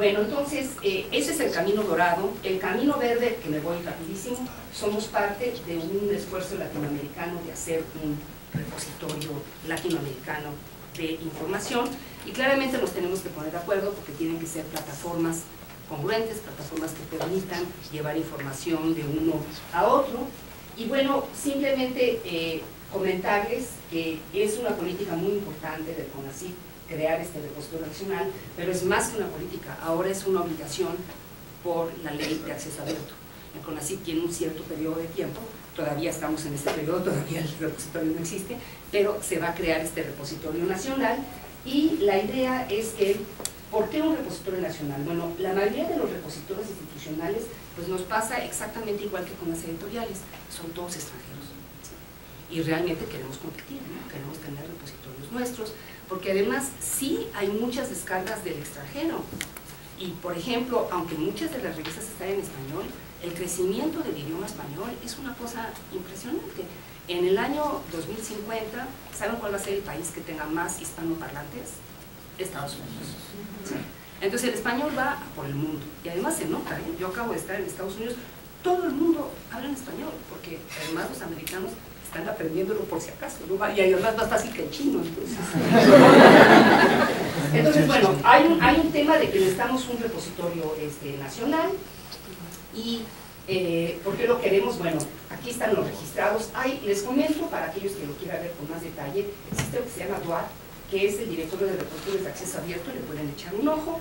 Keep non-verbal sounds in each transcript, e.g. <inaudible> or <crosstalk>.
Bueno, entonces, eh, ese es el camino dorado. El camino verde, que me voy rapidísimo, somos parte de un esfuerzo latinoamericano de hacer un repositorio latinoamericano de información y claramente nos tenemos que poner de acuerdo porque tienen que ser plataformas congruentes, plataformas que permitan llevar información de uno a otro. Y bueno, simplemente eh, comentarles que es una política muy importante del CONACYT crear este repositorio nacional, pero es más que una política, ahora es una obligación por la ley de acceso abierto. El CONACYT tiene un cierto periodo de tiempo, todavía estamos en este periodo, todavía el repositorio no existe, pero se va a crear este repositorio nacional y la idea es que, ¿por qué un repositorio nacional? Bueno, la mayoría de los repositorios institucionales pues nos pasa exactamente igual que con las editoriales, son todos extranjeros. Y realmente queremos competir, queremos tener repositorios nuestros, porque además sí hay muchas descargas del extranjero. Y por ejemplo, aunque muchas de las revistas están en español, el crecimiento del idioma español es una cosa impresionante. En el año 2050, ¿saben cuál va a ser el país que tenga más hispanoparlantes? Estados Unidos. Entonces el español va por el mundo. Y además se nota, ¿eh? yo acabo de estar en Estados Unidos, todo el mundo habla en español, porque además los americanos están aprendiéndolo por si acaso, y además más fácil que el chino. Entonces, <laughs> entonces bueno, hay un, hay un tema de que necesitamos un repositorio este, nacional y eh, ¿por qué lo queremos? Bueno, aquí están los registrados. Hay, les comento para aquellos que lo quieran ver con más detalle, existe lo que se llama DUAR, que es el directorio de repositorios de acceso abierto, le pueden echar un ojo,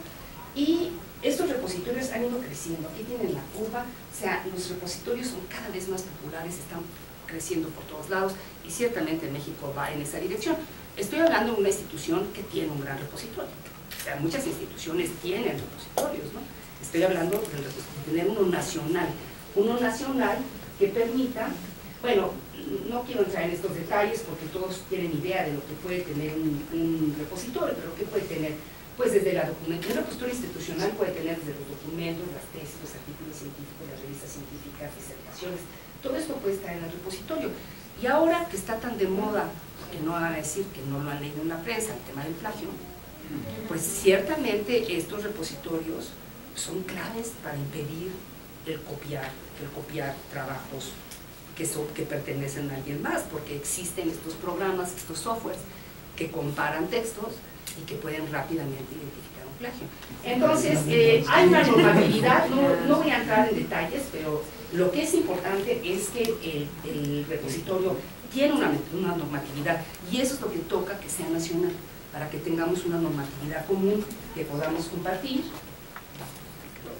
y estos repositorios han ido creciendo, aquí tienen la curva, o sea, los repositorios son cada vez más populares, están creciendo por todos lados y ciertamente México va en esa dirección. Estoy hablando de una institución que tiene un gran repositorio. O sea, muchas instituciones tienen repositorios, ¿no? Estoy hablando de tener uno nacional. Uno nacional que permita, bueno, no quiero entrar en estos detalles porque todos tienen idea de lo que puede tener un, repositorio, pero ¿qué puede tener? Pues desde la documentación, un repositorio institucional puede tener desde los documentos, las tesis, los artículos científicos, las revistas científicas, disertaciones, todo esto puede estar en el repositorio. Y ahora que está tan de moda, que no van a decir que no lo han leído en la prensa, el tema del plagio, pues ciertamente estos repositorios son claves para impedir el copiar, el copiar trabajos que, son, que pertenecen a alguien más, porque existen estos programas, estos softwares que comparan textos y que pueden rápidamente identificar un plagio. Entonces, eh, hay una <laughs> normabilidad, no, no voy a entrar en detalles, pero lo que es importante es que el, repositorio tiene una, una, normatividad y eso es lo que toca que sea nacional, para que tengamos una normatividad común que podamos compartir.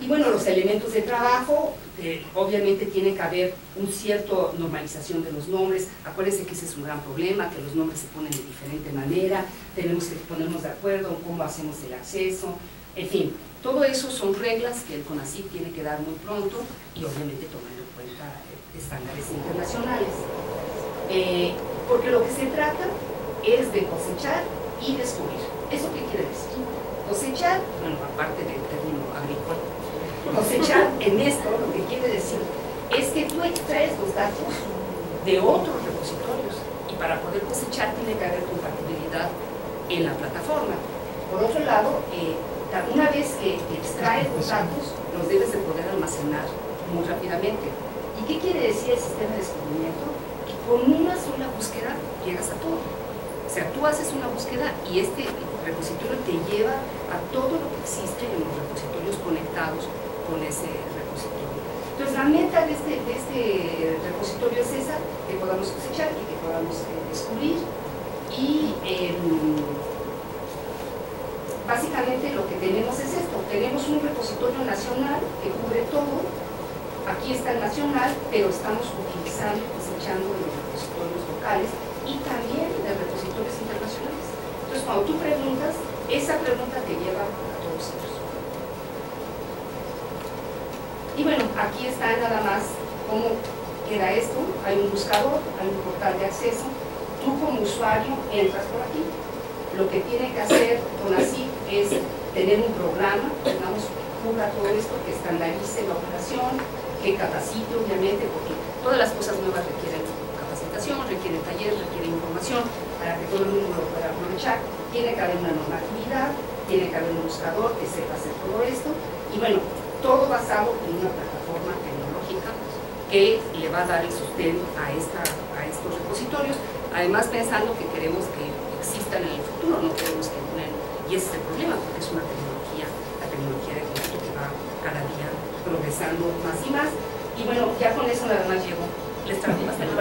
Y bueno, los elementos de trabajo, eh, obviamente tiene que haber un cierto normalización de los nombres, acuérdense que ese es un gran problema, que los nombres se ponen de diferente manera, tenemos que ponernos de acuerdo en cómo hacemos el acceso, en fin, todo eso son reglas que el CONACYT tiene que dar muy pronto y obviamente tomando en cuenta eh, estándares internacionales. Eh, porque lo que se trata es de cosechar y descubrir. ¿Eso qué quiere decir? Cosechar, bueno, aparte del término agrícola, cosechar en esto lo que quiere decir es que tú extraes los datos de otros repositorios y para poder cosechar tiene que haber compatibilidad en la plataforma. Por otro lado, eh, una vez que extraes los datos, los debes de poder almacenar muy rápidamente. ¿Y qué quiere decir el sistema de descubrimiento? Que con una sola búsqueda llegas a todo. O sea, tú haces una búsqueda y este repositorio te lleva a todo lo que existe en los repositorios conectados con ese repositorio. Entonces, la meta de este, este repositorio es esa, que podamos cosechar y que podamos eh, descubrir. Y em, básicamente lo que tenemos es esto, tenemos un repositorio nacional que cubre todo, aquí está el nacional, pero estamos utilizando, desechando de los repositorios locales y también de repositorios internacionales. Entonces cuando tú preguntas, esa pregunta te lleva a todos ellos. Y bueno, aquí está nada más cómo queda esto, hay un buscador, hay un portal de acceso, tú como usuario entras por aquí, lo que tiene que hacer así es tener un programa, digamos, cubra todo esto, que estandarice la operación, que capacite obviamente, porque todas las cosas nuevas requieren capacitación, requieren talleres, requieren información, para que todo el mundo lo pueda aprovechar, tiene que haber una normatividad, tiene que haber un buscador que sepa hacer todo esto, y bueno, todo basado en una plataforma tecnológica que le va a dar el sustento a, esta, a estos repositorios, además pensando que queremos que existan en el futuro, no queremos que ponen, y ese es el problema, porque es una tecnología, la tecnología de cómputo que va cada día progresando más y más, y bueno, ya con eso nada más llego, les traigo <laughs> bastante